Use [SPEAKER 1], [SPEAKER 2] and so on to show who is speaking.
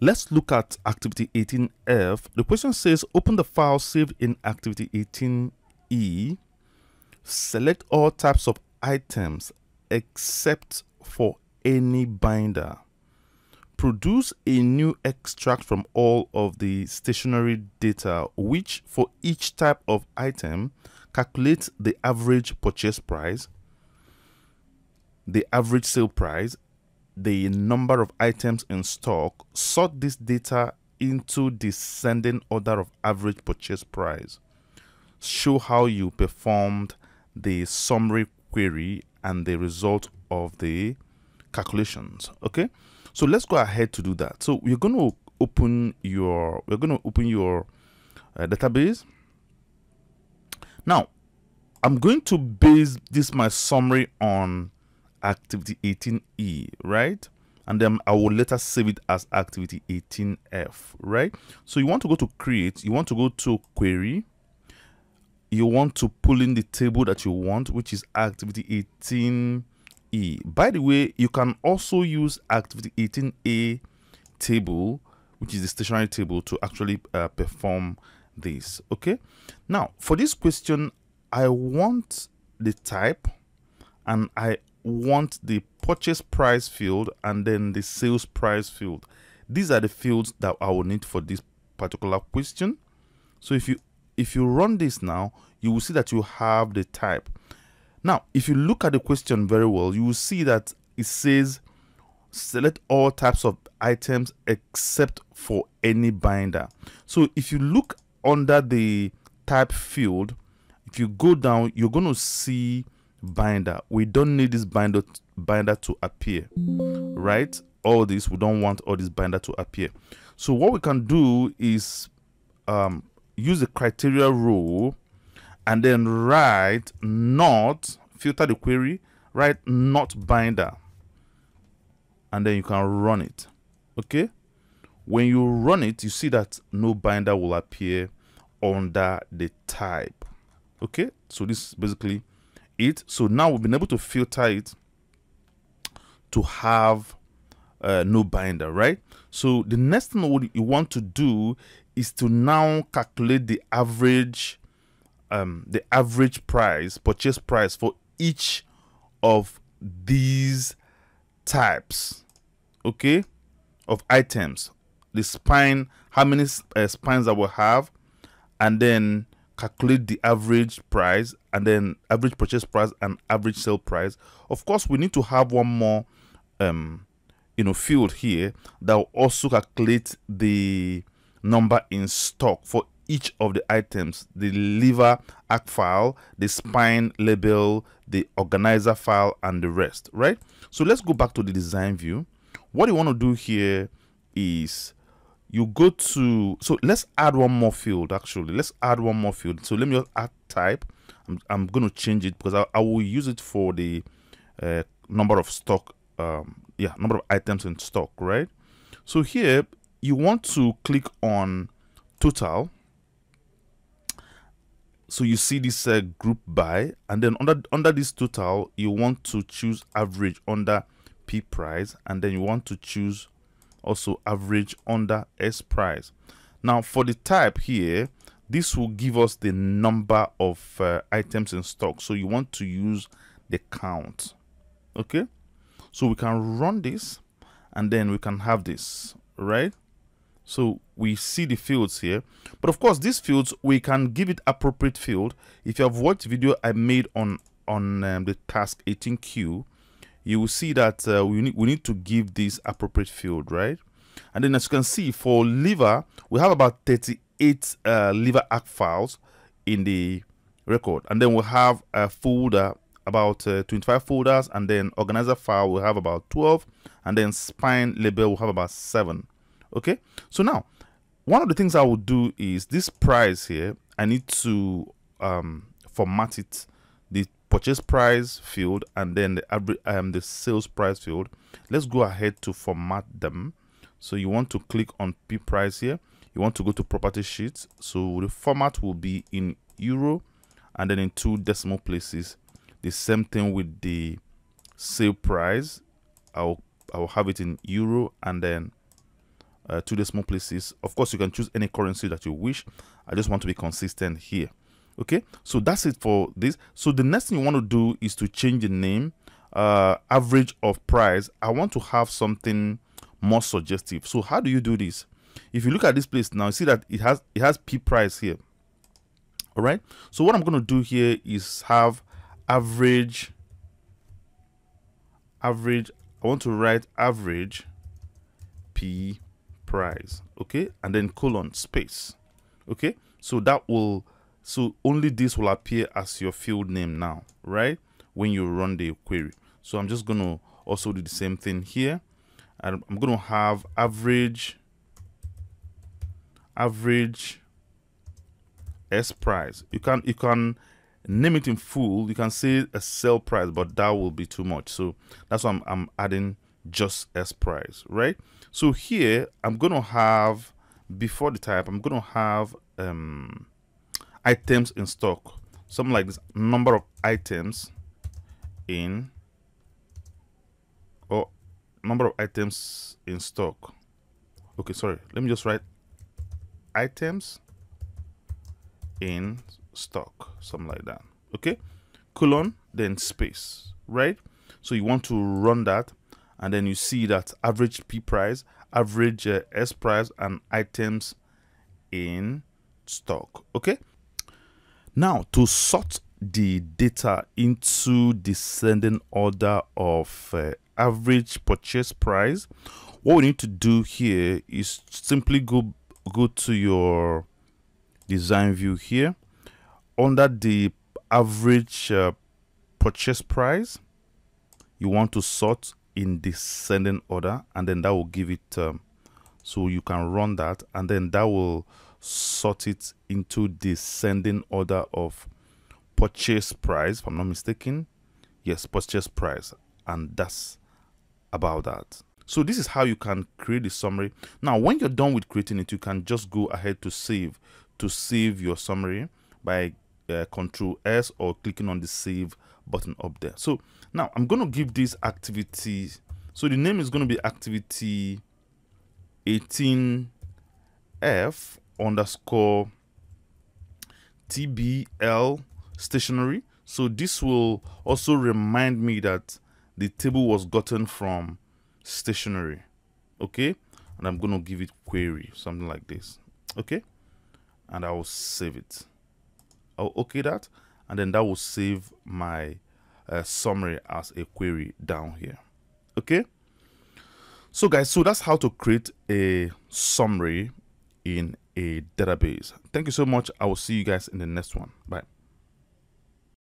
[SPEAKER 1] let's look at activity 18f the question says open the file saved in activity 18e select all types of items except for any binder. Produce a new extract from all of the stationery data which for each type of item calculate the average purchase price the average sale price the number of items in stock sort this data into descending order of average purchase price show how you performed the summary query and the result of the calculations okay so let's go ahead to do that. So we're going to open your we're going to open your uh, database. Now, I'm going to base this my summary on activity 18E, right? And then I will later save it as activity 18F, right? So you want to go to create, you want to go to query, you want to pull in the table that you want, which is activity 18 E. By the way, you can also use activity 18A table, which is the stationery table, to actually uh, perform this. Okay. Now, for this question, I want the type and I want the purchase price field and then the sales price field. These are the fields that I will need for this particular question. So if you if you run this now, you will see that you have the type. Now, if you look at the question very well, you will see that it says select all types of items except for any binder. So if you look under the type field, if you go down, you're going to see binder. We don't need this binder binder to appear, right? All this, we don't want all this binder to appear. So what we can do is um, use the criteria rule and then write not filter the query write not binder and then you can run it okay when you run it you see that no binder will appear under the type okay so this is basically it. So now we've been able to filter it to have uh, no binder right? So the next thing what you want to do is to now calculate the average um, the average price, purchase price for each of these types, okay, of items. The spine, how many uh, spines I will have, and then calculate the average price, and then average purchase price and average sale price. Of course, we need to have one more, um, you know, field here that will also calculate the number in stock for each of the items the lever arc file the spine label the organizer file and the rest right so let's go back to the design view what you want to do here is you go to so let's add one more field actually. Let's add one more field. So let me just add type. I'm, I'm going to change it because I, I, will use it for the uh, number of stock um yeah number of items in stock right? So here you want to click on total. So you see this uh, group by and then under under this total you want to choose average under p price and then you want to choose also average under s price. Now for the type here this will give us the number of uh, items in stock. So you want to use the count. Okay? So we can run this and then we can have this right? So we see the fields here. But of course, these fields, we can give it appropriate field. If you have watched video I made on, on um, the task 18Q, you will see that uh, we, need, we need to give this appropriate field, right? And then as you can see, for lever, we have about 38 uh, lever arc files in the record. And then we have a folder, about uh, 25 folders. And then organizer file, we have about 12. And then spine label, we have about 7 okay so now one of the things i will do is this price here i need to um, format it purchase price field and then the um the sales price field let's go ahead to format them so you want to click on p price here you want to go to property sheets so the format will be in euro and then in two decimal places the same thing with the sale price i'll i'll have it in euro and then uh, two decimal places. Of course, you can choose any currency that you wish. I just want to be consistent here. Okay, so that's it for this. So the next thing you want to do is to change the name, uh, average of price. I want to have something more suggestive. So how do you do this? If you look at this place now, you see that it has it has P price here. All right. So what I'm going to do here is have average average. I want to write average P price. Okay, and then colon space. Okay, so that will so only this will appear as your field name now, right? When you run the query. So I'm just going to also do the same thing here and I'm going to have average average S price. You can you can name it in full. You can say a sell price, but that will be too much. So that's why I'm, I'm adding just S price, right? So here I'm going to have before the type, I'm going to have um, items in stock, something like this number of items in or number of items in stock. Okay, sorry. Let me just write items in stock, something like that. Okay, colon, then space, right? So you want to run that, and then you see that average P price, average uh, S price, and items in stock. Okay. Now to sort the data into descending order of uh, average purchase price what we need to do here is simply go go to your design view here. Under the average uh, purchase price you want to sort in descending order and then that will give it um, so you can run that and then that will sort it into descending order of purchase price if i'm not mistaken yes purchase price and that's about that. So this is how you can create the summary. Now, when you're done with creating it, you can just go ahead to save to save your summary by uh, Control S or clicking on the save button up there. So now I'm going to give this activity. So the name is going to be activity 18F underscore TBL stationery. So this will also remind me that the table was gotten from stationery. Okay? And i'm to give it query something like this. Okay? And i will save it. I'll okay that? And then that will save my uh, summary as a query down here. Okay? So guys so that's how to create a summary in a database. Thank you so much. I will see you guys in the next one. Bye